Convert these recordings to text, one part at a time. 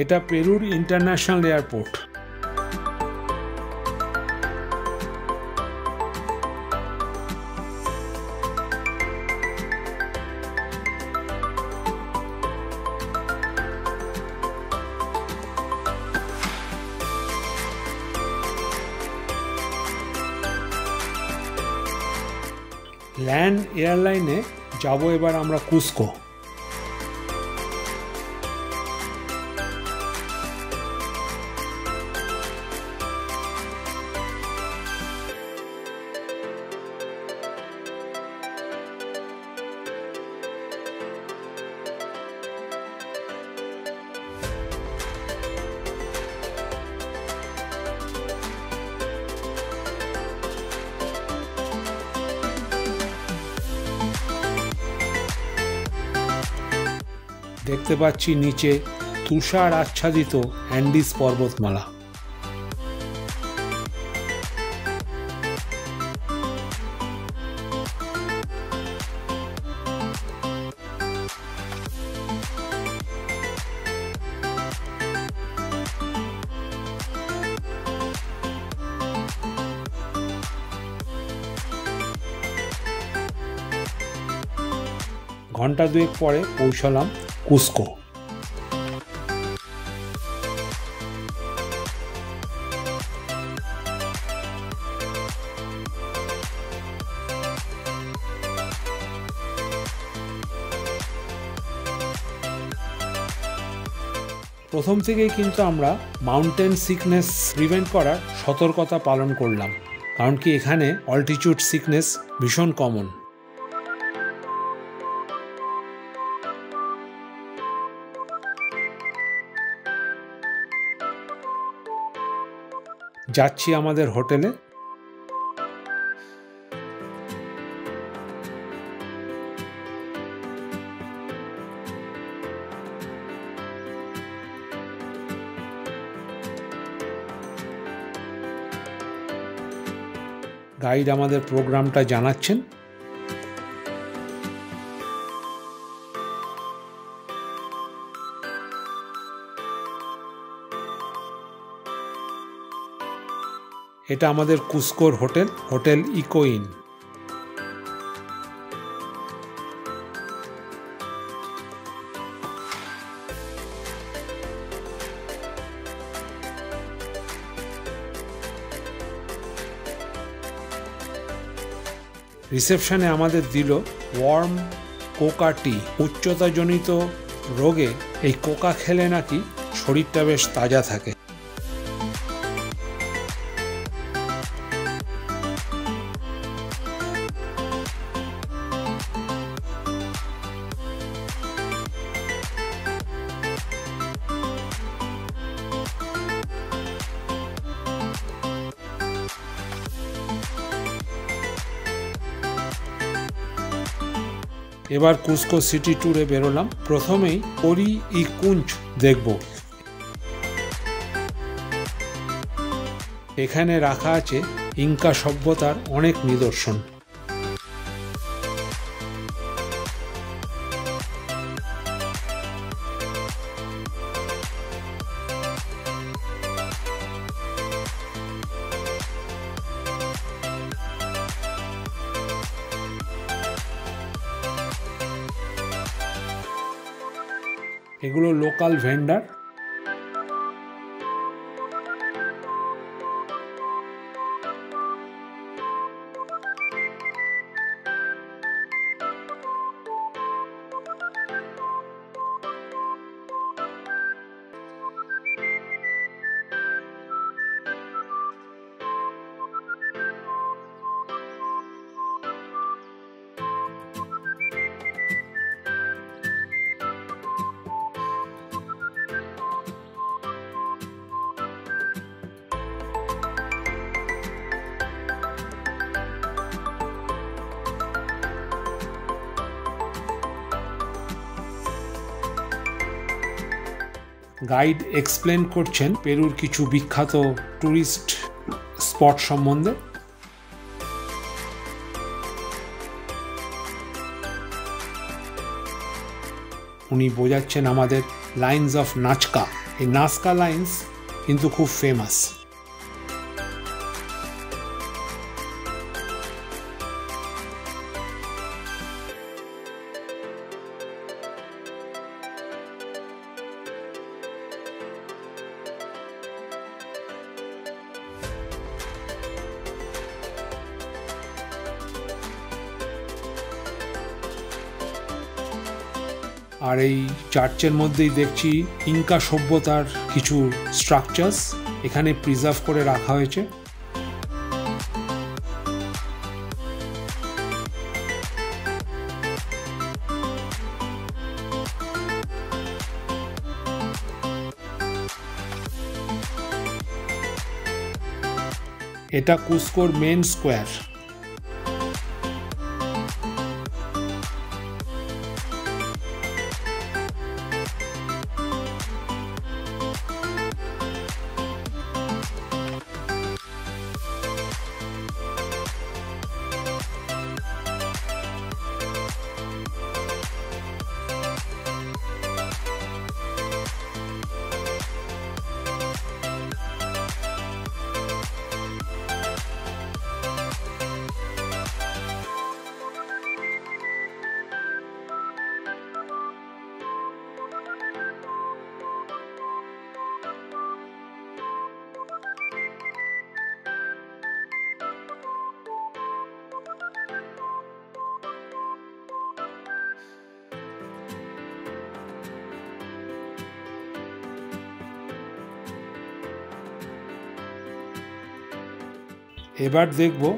এটা পেরুর international airport. Land এয়ারলাইনে যাব এবার আমরা কুস্কো। দেখতে পাচ্ছি নিচে তুষার আচ্ছাদিত অ্যান্ডিস পর্বতমালা। ঘণ্টা দুয়েক পরে পৌঁছলাম কুস্কো প্রথম থেকেই কিন্তু আমরা মাউন্টেন সিকনেস প্রিভেন্ট করার সতর্কতা পালন করলাম। কারণ কি এখানে অল্টিটিউড সিকনেস ভীষণ কমন যাচ্ছি আমাদের হোটেলে। গাইড আমাদের প্রোগ্রামটা জানাচ্ছেন। এটা আমাদের কুস্কোর হোটেল হোটেল ইকোইন। রিসেপশনে আমাদের দিল ওয়ার্ম কোকা টি। উচ্চতাজনিত রোগে এই কোকা খেলে নাকি শরীরটা বেশ তাজা থাকে। এবার কুস্কো সিটি ট্যুরে বেরোলাম। প্রথমেই পরি ই কুঞ্চ দেখব। এখানে রাখা আছে ইঙ্কা সভ্যতার অনেক নিদর্শন। এগুলো লোকাল ভেন্ডার গাইড এক্সপ্লেন করছেন পেরুর কিছু বিখ্যাত ট্যুরিস্ট স্পট সম্বন্ধে। উনি বোঝাচ্ছেন আমাদের লাইন্স অফ নাচকা। এই নাচকা লাইন্স কিন্তু খুব ফেমাস আর এই চার্চের মধ্যেই দেখছি ইনকা সভ্যতার কিছু স্ট্রাকচার্স এখানে প্রিজার্ভ করে রাখা হয়েছে। এটা কুস্কোর মেন স্কোয়ার। এবার দেখব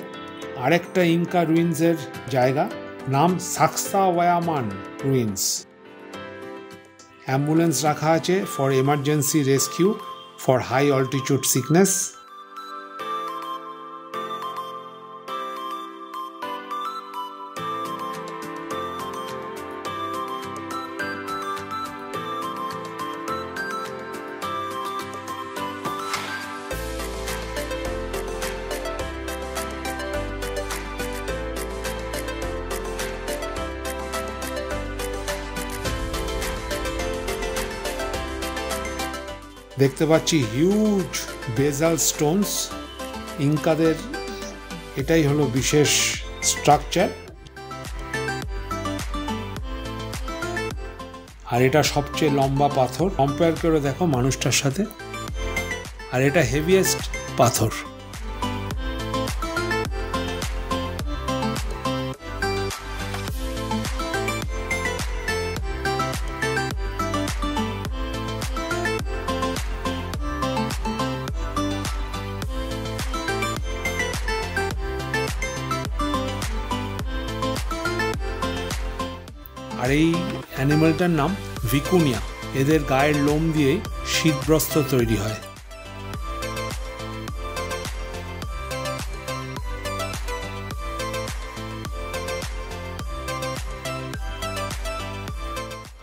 আরেকটা ইনকা রুইন্সের জায়গা, নাম সাকসা ওয়ামান রুইন্স। অ্যাম্বুলেন্স রাখা আছে for emergency rescue, for high altitude sickness. দেখতে পাচ্ছি হিউজ বেজাল স্টোনস ইনকাদের এটাই হলো বিশেষ স্ট্রাকচার আর এটা সবচেয়ে লম্বা পাথর। কম্পেয়ার করে দেখো মানুষটার সাথে। আর এটা হেভিয়েস্ট পাথর। আর এই অ্যানিমালটার নাম ভিকুনিয়া। এদের গায়ের লোম দিয়ে শীতবস্ত্র তৈরি হয়।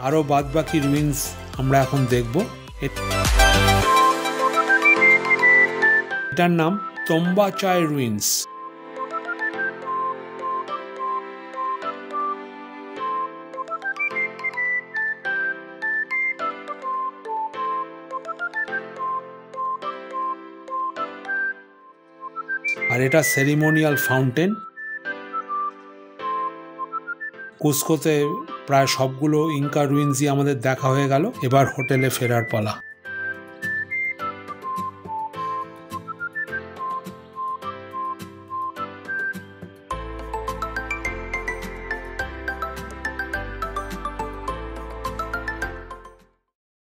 আরও বাদবাকি রুইন্স আমরা এখন দেখব। এটার নাম তোম্বা চায় রুইন্স। আর এটা সেরিমোনিয়াল ফাউন্টেন কুস্কোতে প্রায় সবগুলো ইনকা রুইন্সই আমাদের দেখা হয়ে গেল। এবার হোটেলে ফেরার পালা।